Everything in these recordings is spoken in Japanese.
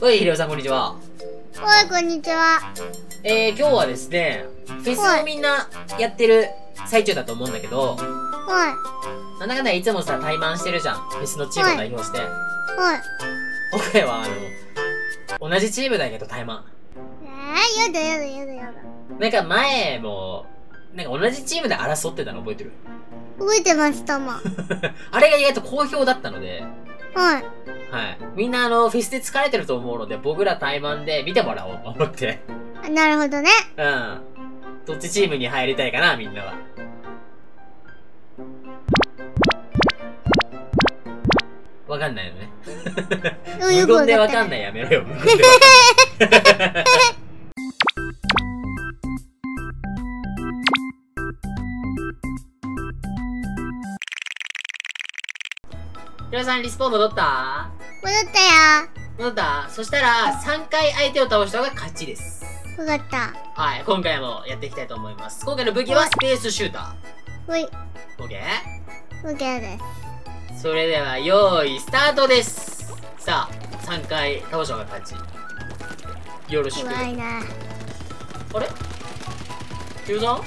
おい、ひろさん、こんにちは。おい、こんにちは。えー、今日はですね、フェスをみんなやってる最中だと思うんだけど、おなんだかんだいつもさ、対マンしてるじゃん。フェスのチームを代表して。い、おい。今回は、あの、同じチームだけど対マン。えー、やだやだやだやだ。なんか前も、なんか同じチームで争ってたの覚えてる？覚えてましたもん。あれが意外と好評だったので、はい。はい。みんなあの、フェスで疲れてると思うので、僕ら対マンで見てもらおうと思って。あなるほどね。うん。どっちチームに入りたいかな、みんなは。わかんないよね。無言でわかんないやめろよ、無言で ろさん、リスポーン戻った？戻った戻った？そしたら、3回相手を倒した方が勝ちです。よ。わかった。はい、今回もやっていきたいと思います。今回の武器はスペースシューター。OK? オッケーです。それでは、用意スタートですさあ、3回倒した方が勝ち。よろしく。怖いな。あれ？ヒロさん？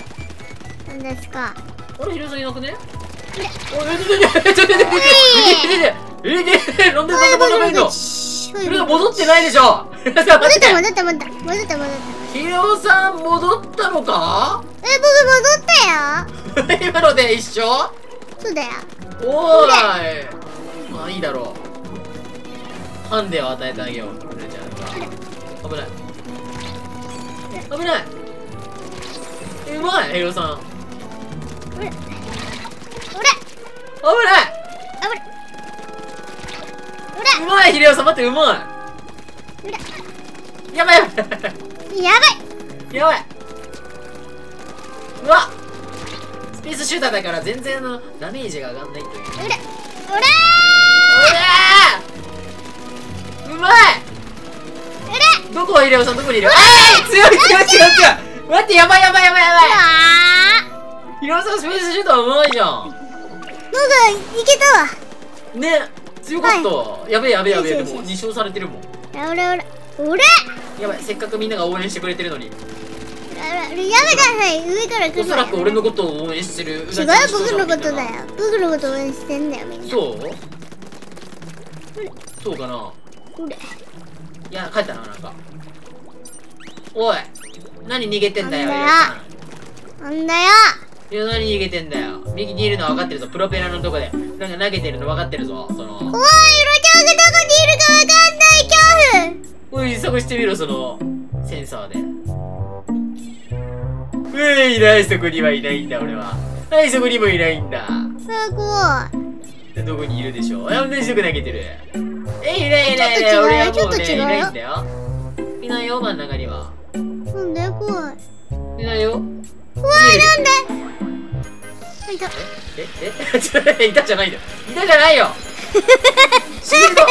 何ですか？あれヒロさんいなくね？ってないでしょ戻った戻った戻った戻った戻ったヒロさん戻ったのかえ、僕戻ったよ今ので一緒そうだよおーいまあいいだろうハンデを与えてあげようルゃん危ない危ない、うまいヒロさん危ない。俺、うまいヒロさん待ってうま俺、い。やばい。やばい。やばい。やばい。うわ。スペースシューターだから全然あのダメージが上がんないという。俺、俺、うわーうまい。俺、どこヒレオさんどこにいる？あー強い強い強い強い。待ってやばいやばいやばいやばい。あヒレオさんスペースシューターうまいじゃん。ー、僕、いけたわ。ね強かった、やべえやべえやべえ。でも2勝されてるもん。俺、俺、俺、やばいせっかくみんなが応援してくれてるのに。やめてください。上から来るおそらく俺のことを応援してる。違う、僕のことだよ。僕のこと応援してんだよ、みんな。そう？そうかな？俺、いや帰ったななんか。おい何逃げてんだよなんだよ。なんだよ。いや、何逃げてんだよ。右にいるの分かってるぞ。プロペラのとこで。なんか投げてるの分かってるぞ。その。怖い、ロちゃんがどこにいるかわかんない、恐怖。おい、探してみろ、その、センサーで。うえいない、そこにはいないんだ、俺は。はい、そこにもいないんだ。さあ、怖い。どこにいるでしょうあ、同じとこ投げてる。え、いないいないいない。俺はもうね、いちょっと違うよないんだよ。いないよ、真ん中には。なんだよ、怖い。いないよ。怖い、なんで？あいた。え、え、ちょいたじゃないんだよ。いたじゃないよ。シールド。よ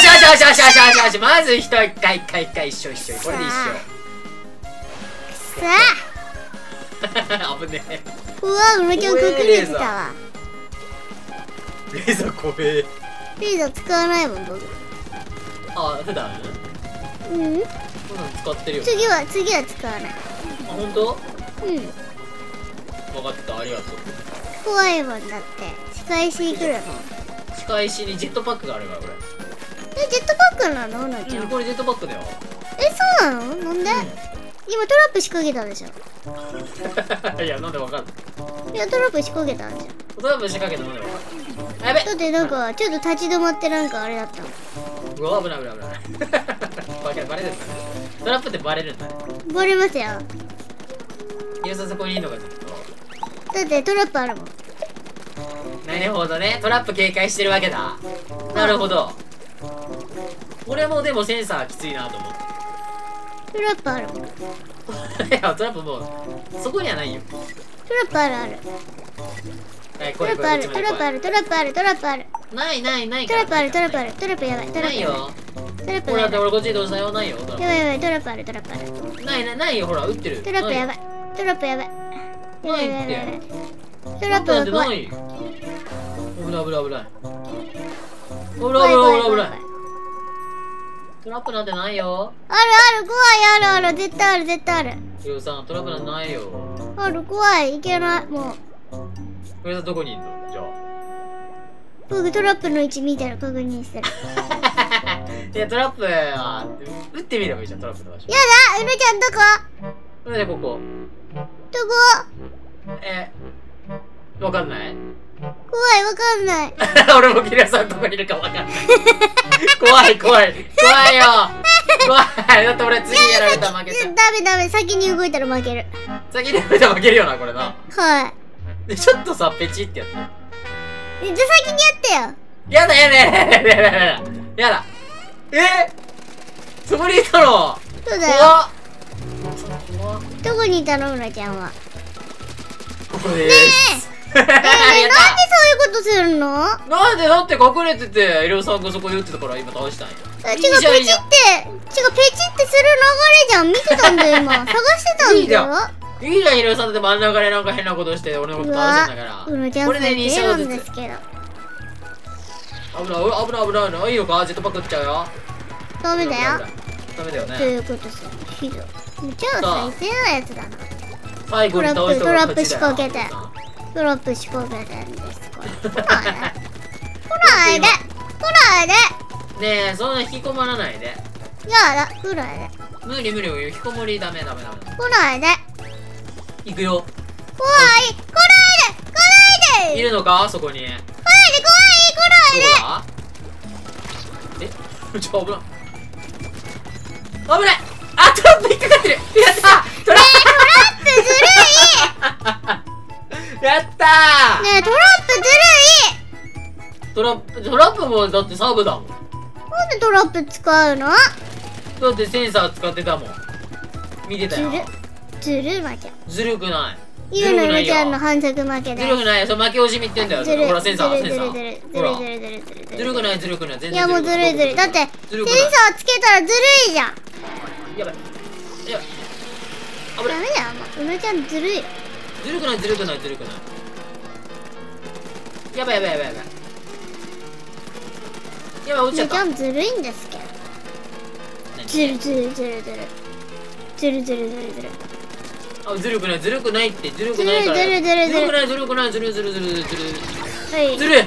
しよしよしよしよしよしよしまず一回一回一回一回一緒一緒これで一緒さあ、緒危ねえうわ、ロちゃん隠れてたわ。レーザー怖えレーザー使わないもん、僕。あ普段うん。普段使ってるよ次は、次は使わない。あ本当うん。分かったありがとう怖いもんだって。仕返しに来るの。仕返しにジェットパックがあるからこえ、ジェットパックなの？なちれ、ゃ。うんん、これジェットパックだよえ、そうなの？なんで？今トラップ仕掛けたでしょ。いやなんで分かんないいや、トラップ仕掛けたんじゃん。トラップ仕掛けたなんで分かんないやべだってなんか、ちょっと立ち止まってなんかあれだったの。うわ危ない危ない危ない バレバレるんだねトラップってバレるんだねバレますよ。皆さんそこにいるのがずっとだってトラップあるもん。なるほどねトラップ警戒してるわけだなるほど俺もでもセンサーきついなと思ってトラップあるもん。ト いやトラップもうそこにはないよラップあるある。はいトラップある、トラップある、トラップある、トラップある。ないないないトラップある、トラップある、トラップやばい、トラップ。ないよトラップほら。俺こっち移動したよないよやばいやばい、トラップある、トラップある。プないないないよほら撃ってるトラップやばい。トラップやばい。ないって。トラップが怖い。危ない危ない？危ない危ない。危ない危ない。トラップなんてないよ。あるある怖いあるある。絶対ある絶対ある。ひろさんトラップなんてないよ。ある怖いいけないもう。ひろさんどこにいんの？じゃ僕トラップの位置見てる確認してる。あ いやトラップは撃ってみればいいじゃんトラップの場所。やだうるちゃんどこ？それでここどこえわかんない？怖いわかんない。俺もキラさんどこにいるかわかんない。怖い怖い。怖いよ。怖い。だって俺次やられたら負けちゃう。ダメダメ。先に動いたら負ける。先にやられたら負けるよなこれな。はい。でちょっとさペチってやって。えじゃあ先にやってよ。やだやだやだやだやだやだ。やだえ？そこにいたのそうだよ。怖っどこにいたのうらちゃんは？ここでーすえ。ー、なんでそういうことするの？あなんでだって隠れてて、イルさんがそこで撃ってたから今倒したんや。違うペチって違うペチってする流れじゃん。見てたんだよ今。探してたんだよ。いいじゃん、イルさんだって真ん中でなんか変なことして、俺のことう倒してんわだから。これで2最低なん勝ずつ。ですけど。危ない、危ない、危ない、危ない。いいのかジェットパック撃っちゃうよ。ダメだよダメだよとね。いうことす。るひどい超最低なやつだな。最後に倒したトラップ仕掛けて。トトラップ仕掛けてんです。これ来ないで来ないで。来ないで。ねえ、そんな引きこもらないで。やだ。来ないで無理無理、引きこもりダメダメダメ。来ないで行くよ。怖い。来ないで来ないでいるのか？そこに。ど来ないで怖い。来ないでえ？ちょ、危ない。危ない。あ、トラップ引っかかってる。やったトラップ。ずる やったー。いねえトラップずトラップ、トラップもだってサブだもん。だるいなんでトラップ使うの？ってセンサー使ってたもん。見てたよ。ずるずる負け。ずるくない。ゆうのるちゃんのず反則負けでるくないよ。それ負け惜しみってんだよ。ずるほら、センサー、ずるセンサずるずるー。ずるずるずるずるずる。ずるくない、ずるくない。全然いやもうずるいずるい。だってセンサーつけたらずるいじゃんやばい。やばい。危ない。ダメだよもううるちゃんずるいずるくない、ずるくない、ずるくない。やばいやばいやばいやばい。やばい、落ちちゃったうるちゃ。んずるいんですけど何？ずるずるずるずるずるずるずるずるあ、ずるくない、ずるくないって、ずるくないから。ずるずるずるずるずるくない、ずるくない、ずるずるずるずる。はいずるい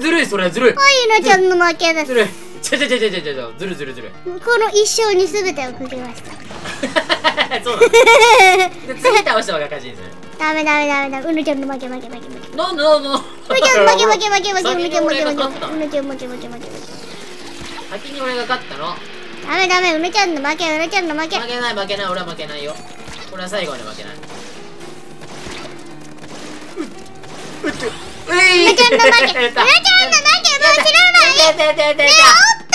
ずるい、それ、ずるい。はいゆうのちゃんの負けですずるい。ちゃちゃちゃちゃちゃちゃちゃ、ずるずるずる。この一生に全てをかけました そうだ。で 次倒した方が勝ちですね。ダメダメダメダメうぬちゃんの負け負け負け負けなんでなんでなんでうぬちゃんの負け負け負け負けうぬちゃん負け負け先に俺が勝ったうぬちゃん負け負け負け負け先に俺が勝ったの。ダメダメうぬちゃんの負けうぬちゃんの負け負けない負けない、俺は負けないよ。俺は最後まで負けない。うっうっうっううぬちゃんの負けうぬちゃんの負けもう知らないやったやったやったやったやったねえおっ痛い痛い